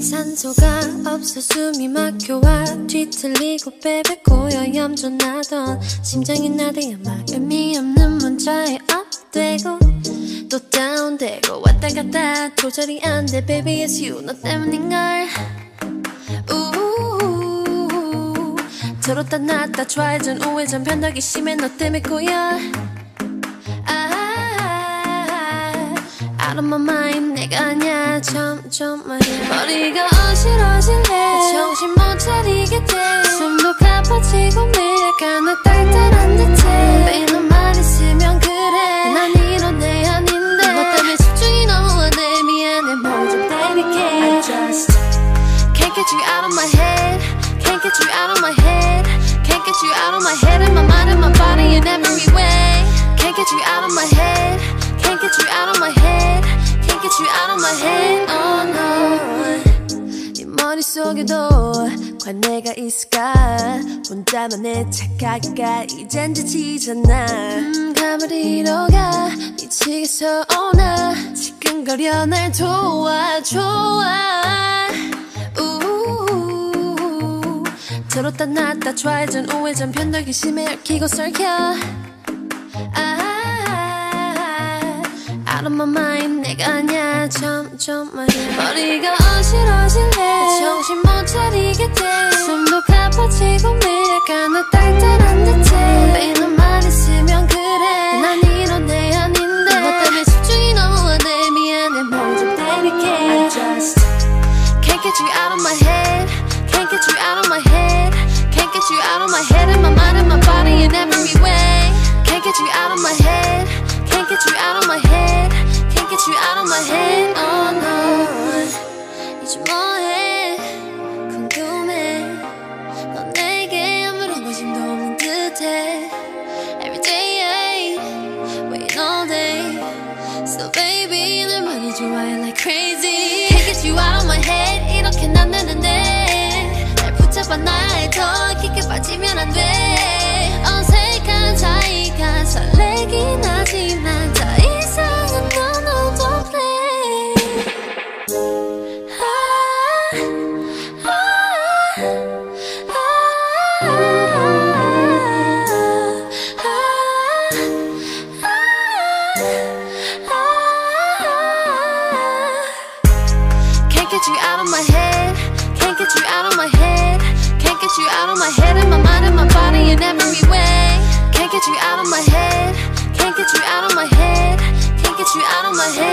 산소가 없어 숨이 막혀와 뒤틀리고 베베 고여 염전하던 심장이 나대야 막 의미 없는 문자에 업되고 또 다운되고 왔다 갔다 조절이 안 돼. Baby it's you. 너 때문인걸. 우우우우 들었다 놨다. 좌회전 우회전. 변덕이 심해. 너 때문에 꼬여 out of my mind 내가 아냐 점점 말이야 머리가 어질어질해 정신 못 차리게 돼 숨도 가빠지고 약간 나 딸딸한 듯해 매일 너만 있으면 그래 난 이런 애 아닌데 너 때문에 집중이 너무 안돼 미안해 뭐좀 때릴게 I just can't get you out of my head can't get you out of my head can't get you out of my head and my mind and my body of my head oh no 네 머릿속에도 과연 내가 있을까? 혼자만의 착각이가 이젠 지치잖아. 음, 가버리러 가 미치겠어 오나 지끈거려 날 도와줘 우우우우 들었다 놨다 좌회전 우회전 변덕이 심해 얽히고 설켜. 아 out of my mind 내가 아냐 점점 말이야 머리가 어질어질해 정신 못 차리게 돼 숨도 가빠지고 약간 나 딸딸한 듯해 매일 너만 있으면 그래 난 이런 애 아닌데 너 때문에 집중이 너무 안돼 미안해 뭐좀 때릴게 I just can't get you out of my head can't get you out of my head can't get you out of my head and my mind and my body my head on on 이제 뭐해 궁금해 넌 내게 아무런 관심도 없는 듯해 Every day wait all day So baby 널 많이 좋아해 like crazy Can't get you out of my head 이렇게 난 되는데 날 붙잡아 나에 더 깊게 빠지면 안돼 get you out of my head. Can't get you out of my head. Can't get you out of my head. In my mind, in my body, in every way. Can't get you out of my head. Can't get you out of my head. Can't get you out of my head.